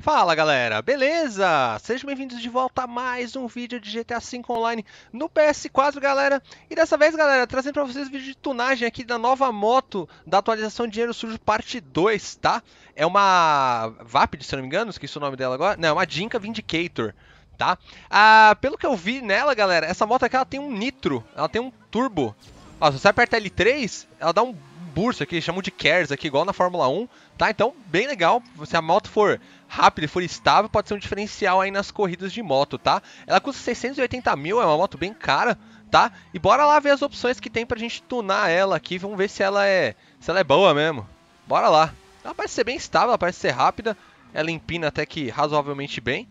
Fala galera, beleza? Sejam bem-vindos de volta a mais um vídeo de GTA V Online no PS4, galera. E dessa vez, galera, trazendo para vocês um vídeo de tunagem aqui da nova moto da atualização Dinheiro Sujo parte 2, tá? É uma Vapid, se não me engano, esqueci o nome dela agora. Não, é uma Dinka Vindicator, tá? Ah, pelo que eu vi nela, galera, essa moto aqui ela tem um nitro, ela tem um turbo. Ó, se você aperta L3, ela dá um burst aqui, chamam de KERS aqui, igual na Fórmula 1, tá? Então, bem legal. Se a moto for rápida e for estável, pode ser um diferencial aí nas corridas de moto, tá? Ela custa 680 mil, é uma moto bem cara, tá? E bora lá ver as opções que tem pra gente tunar ela aqui, vamos ver se ela é, se ela é boa mesmo. Bora lá. Ela parece ser bem estável, ela parece ser rápida, ela empina até que razoavelmente bem.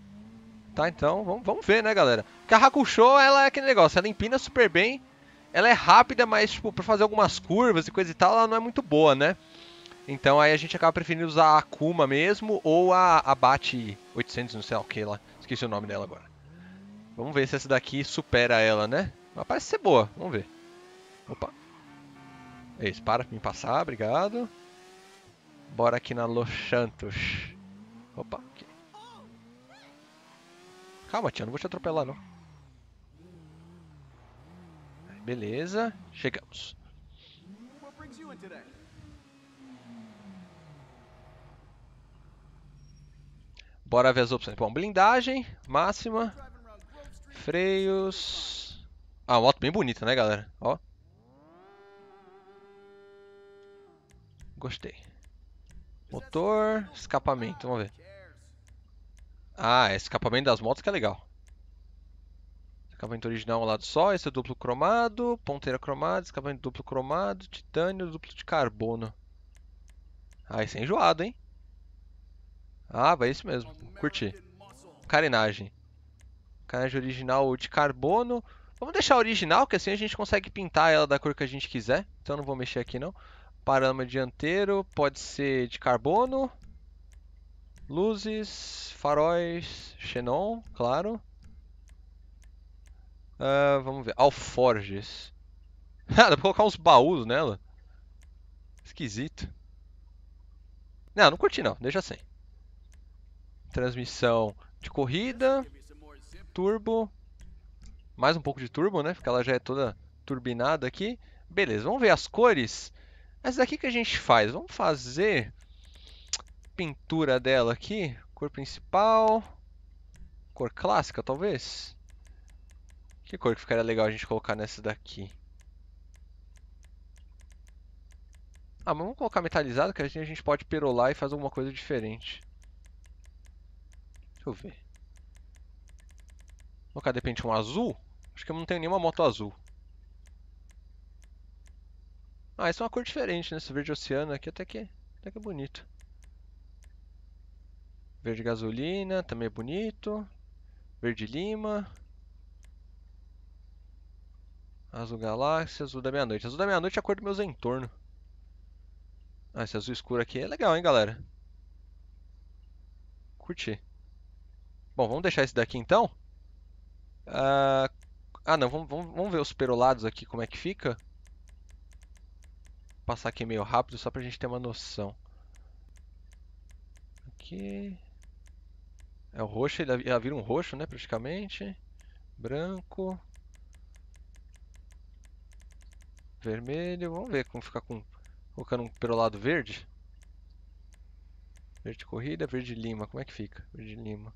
Tá, então vamos, vamos ver, né, galera? Porque a Hakusho, ela é aquele negócio, ela empina super bem, ela é rápida, mas, tipo, pra fazer algumas curvas e coisa e tal, ela não é muito boa, né? Então aí a gente acaba preferindo usar a Akuma mesmo ou a, a Bat 800, não sei o que lá. Esqueci o nome dela agora. Vamos ver se essa daqui supera ela, né? Ela parece ser boa, vamos ver. Opa. Eis, para me passar, obrigado. Bora aqui na Los Santos. Opa, aqui. Calma, tia, não vou te atropelar, não. Beleza, chegamos. Bora ver as opções. Bom, blindagem, máxima, freios... Ah, moto bem bonita, né, galera? Ó. Gostei. Motor, escapamento, vamos ver. Ah, escapamento das motos que é legal. Escapamento original um lado só, esse é duplo cromado, ponteira cromada, escapamento duplo cromado, titânio, duplo de carbono. Ah, esse é enjoado, hein? Ah, vai isso mesmo. Curti. Carenagem. Carenagem original de carbono. Vamos deixar original, que assim a gente consegue pintar ela da cor que a gente quiser. Então não vou mexer aqui não. Parâmetro dianteiro pode ser de carbono. Luzes, faróis, xenon, claro. Uh, vamos ver. Alforges. Ah, dá pra colocar uns baús nela. Esquisito. Não, não curti não. Deixa assim transmissão de corrida, turbo, mais um pouco de turbo, né? Porque ela já é toda turbinada aqui. Beleza, vamos ver as cores. Essa daqui que a gente faz, vamos fazer pintura dela aqui, cor principal, cor clássica talvez. Que cor que ficaria legal a gente colocar nessa daqui? Ah, mas vamos colocar metalizado, que a gente pode perolar e fazer alguma coisa diferente. Deixa eu ver. Vou colocar de repente um azul. Acho que eu não tenho nenhuma moto azul. Ah, isso é uma cor diferente, né? Esse verde oceano aqui até que, até que é bonito. Verde gasolina, também é bonito. Verde lima. Azul galáxia, azul da meia-noite. Azul da meia-noite é a cor dos meus entornos. Ah, esse azul escuro aqui é legal, hein, galera? Curti. Bom, vamos deixar esse daqui então. Uh... Ah, não, vamos, vamos, vamos ver os perolados aqui, como é que fica. Vou passar aqui meio rápido, só pra gente ter uma noção. Aqui... É o roxo, ele já vira um roxo, né, praticamente. Branco. Vermelho. Vamos ver como fica com... Colocando um perolado verde. Verde corrida, verde lima. Como é que fica? Verde lima.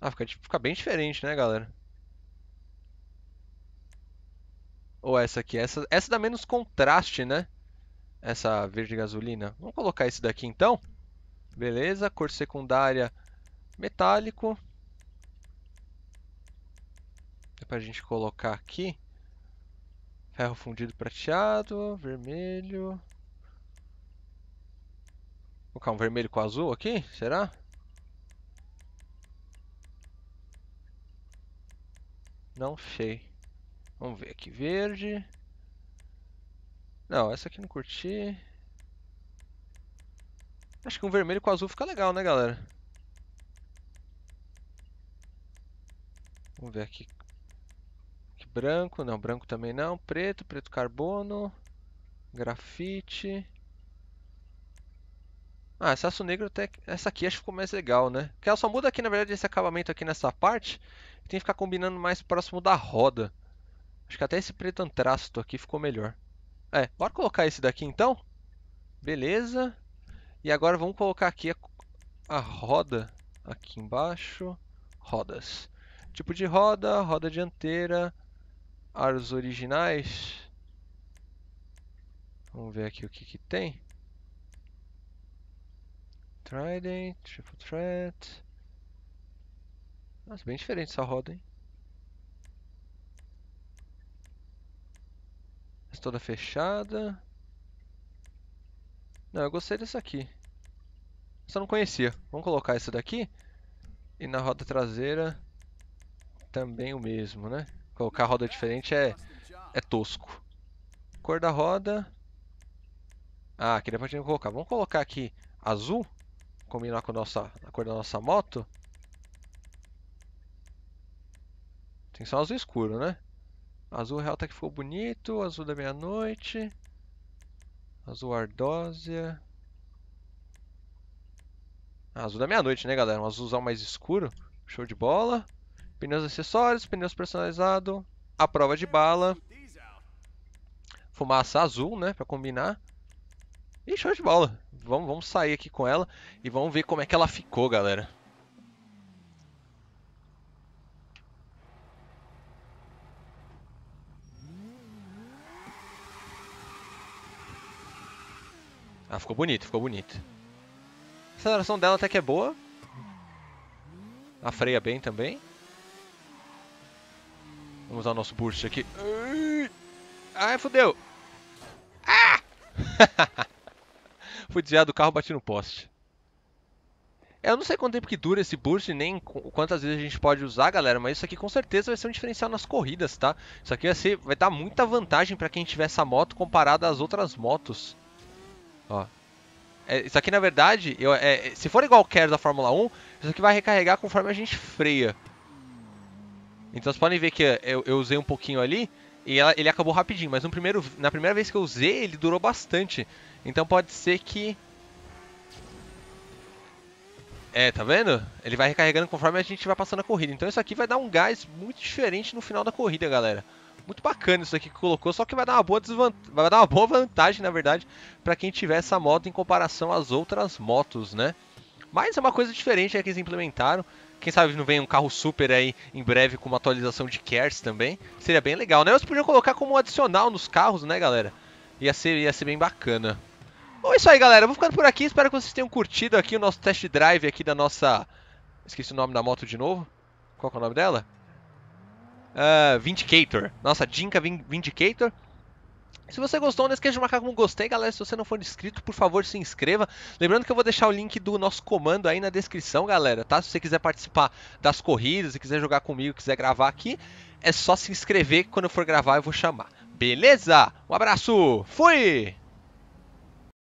Ah, fica, fica bem diferente, né, galera? Ou essa aqui. Essa, essa dá menos contraste, né? Essa verde gasolina. Vamos colocar esse daqui, então. Beleza. Cor secundária metálico. É pra gente colocar aqui. Ferro fundido prateado, vermelho. Vou colocar um vermelho com azul aqui, será? Não sei. Vamos ver aqui. Verde. Não, essa aqui não curti. Acho que um vermelho com azul fica legal, né, galera? Vamos ver aqui. aqui. Branco. Não, branco também não. Preto, preto carbono. Grafite. Ah, esse aço negro até. Essa aqui acho que ficou mais legal, né? Porque ela só muda aqui, na verdade, esse acabamento aqui nessa parte. Tem que ficar combinando mais próximo da roda. Acho que até esse preto antrasto aqui ficou melhor. É, bora colocar esse daqui então. Beleza. E agora vamos colocar aqui a, a roda aqui embaixo. Rodas. Tipo de roda, roda dianteira, aros originais. Vamos ver aqui o que, que tem. Trident, Triple Threat. Nossa, bem diferente essa roda, hein? Essa toda fechada. Não, eu gostei dessa aqui. Só não conhecia. Vamos colocar essa daqui. E na roda traseira também o mesmo, né? Colocar roda diferente é, é tosco. Cor da roda. Ah, aqui depois a gente colocar. Vamos colocar aqui azul. Combinar com a, nossa, a cor da nossa moto. Tem só azul escuro, né? Azul real até que ficou bonito. Azul da meia-noite. Azul ardósia. Ah, azul da meia-noite, né, galera? Um azulzão mais escuro. Show de bola. Pneus acessórios, pneus personalizados. A prova de bala. Fumaça azul, né, pra combinar. E show de bola. Vamos, vamos sair aqui com ela e vamos ver como é que ela ficou, galera. Ah, ficou bonito, ficou bonito. A aceleração dela até que é boa. A freia bem também. Vamos usar o nosso burst aqui. Ai, fodeu. Ah! Fui desviado do carro, bati no poste. Eu não sei quanto tempo que dura esse burst, nem quantas vezes a gente pode usar, galera, mas isso aqui com certeza vai ser um diferencial nas corridas, tá? Isso aqui vai, ser, vai dar muita vantagem para quem tiver essa moto comparada às outras motos. Ó, é, isso aqui, na verdade, eu, é, se for igual o Care da Fórmula 1, isso aqui vai recarregar conforme a gente freia. Então vocês podem ver que eu, eu usei um pouquinho ali e ela, ele acabou rapidinho, mas no primeiro, na primeira vez que eu usei, ele durou bastante. Então pode ser que... É, tá vendo? Ele vai recarregando conforme a gente vai passando a corrida. Então isso aqui vai dar um gás muito diferente no final da corrida, galera. Muito bacana isso aqui que colocou, só que vai dar uma boa, desvant... vai dar uma boa vantagem, na verdade, para quem tiver essa moto em comparação às outras motos, né? Mas é uma coisa diferente que eles implementaram. Quem sabe não vem um carro super aí em breve com uma atualização de KERS também. Seria bem legal, né? Eles podiam colocar como um adicional nos carros, né, galera? Ia ser, ia ser bem bacana. Bom, é isso aí, galera. Eu vou ficando por aqui. Espero que vocês tenham curtido aqui o nosso test drive aqui da nossa... Esqueci o nome da moto de novo. Qual é o nome dela? Uh, Vindicator. Nossa, Jinka Vindicator. Se você gostou, não esqueça de marcar como gostei, galera. Se você não for inscrito, por favor, se inscreva. Lembrando que eu vou deixar o link do nosso comando aí na descrição, galera, tá? Se você quiser participar das corridas, se quiser jogar comigo, quiser gravar aqui, é só se inscrever quando eu for gravar eu vou chamar. Beleza? Um abraço, fui!